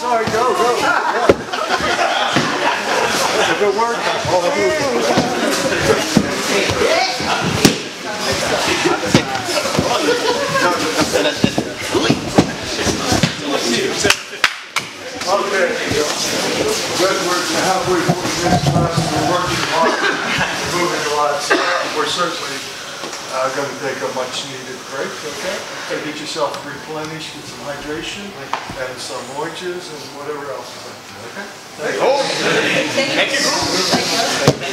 Sorry, go, go. That's a good word. All the Okay. Good work. Halfway through this class, we're working hard, we're moving a lot. So we're certainly uh, going to take a much-needed break. Okay. So get yourself replenished, get some hydration, and some oranges, and whatever else, okay? Thank you. Thank you. Thank you.